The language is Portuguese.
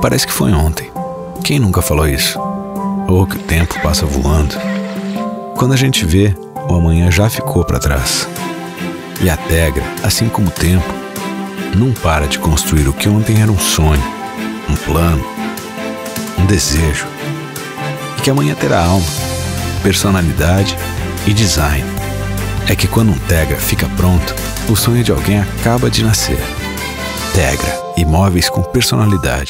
Parece que foi ontem. Quem nunca falou isso? Ou que o tempo passa voando. Quando a gente vê, o amanhã já ficou para trás. E a Tegra, assim como o tempo, não para de construir o que ontem era um sonho, um plano, um desejo. E que amanhã terá alma, personalidade e design. É que quando um Tegra fica pronto, o sonho de alguém acaba de nascer. Tegra, imóveis com personalidade.